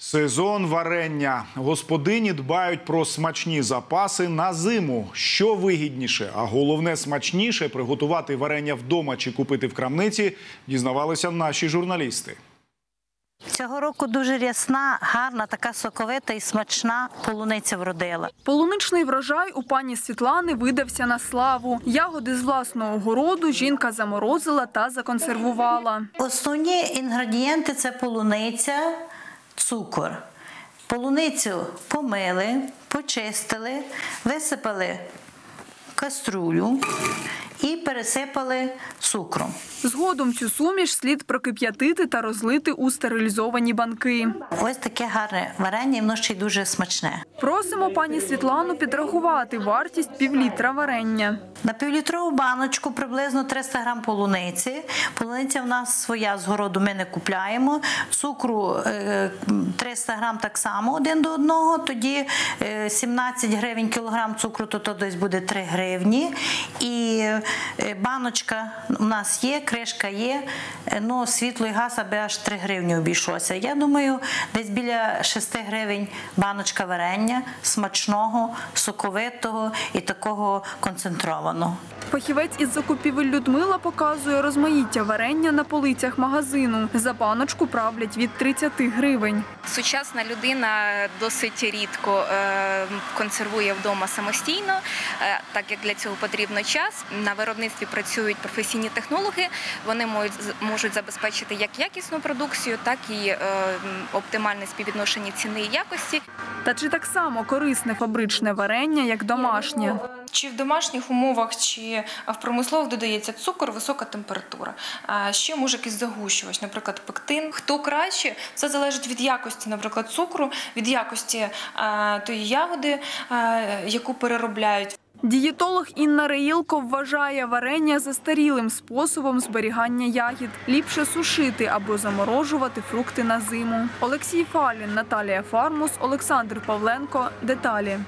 Сезон варення. Господині дбають про смачні запаси на зиму. Що вигідніше, а головне смачніше приготувати варення вдома чи купити в крамниці, дізнавалися наші журналісти. Цього року дуже рясна, гарна, така соковита і смачна полуниця вродила. Полуничний врожай у пані Світлани видався на славу. Ягоди з власного городу жінка заморозила та законсервувала. Основні інгредієнти це полуниця, цукор. Полуницю помили, почистили, висипали каструлю і пересипали цукром. Згодом цю суміш слід прокип'ятити та розлити у стерилізовані банки. Ось таке гарне варення, і воно ще й дуже смачне. Просимо пані Світлану підрахувати вартість півлітра варення. На півлітрову баночку приблизно 300 грам полуниці. Полуниця в нас своя з городу ми не купляємо. Цукру е, 300 грам так само один до одного. Тоді е, 17 гривень кілограм цукру, то, то десь буде 3 гривні. І е, баночка у нас є, кришка є. Ну, світло і газ, аби аж 3 гривні обійшлося. Я думаю, десь біля 6 гривень баночка варення смачного, соковитого і такого концентрованого. Фахівець із закупівель Людмила показує розмаїття варення на полицях магазину. За баночку правлять від 30 гривень. Сучасна людина досить рідко е, консервує вдома самостійно, е, так як для цього потрібно час. На виробництві працюють професійні технологи. Вони можуть, можуть забезпечити як якісну продукцію, так і е, оптимальне співвідношення ціни і якості. Та чи так само корисне фабричне варення, як домашнє? Чи в домашніх умовах, чи в промислових додається цукор, висока температура. Ще може якийсь загущувач, наприклад, пектин. Хто краще, все залежить від якості, наприклад, цукру, від якості е, тої ягоди, е, яку переробляють. Дієтолог Інна Реїлко вважає варення застарілим способом зберігання ягід. Ліпше сушити або заморожувати фрукти на зиму. Олексій Фалін, Наталія Фармус, Олександр Павленко. Деталі.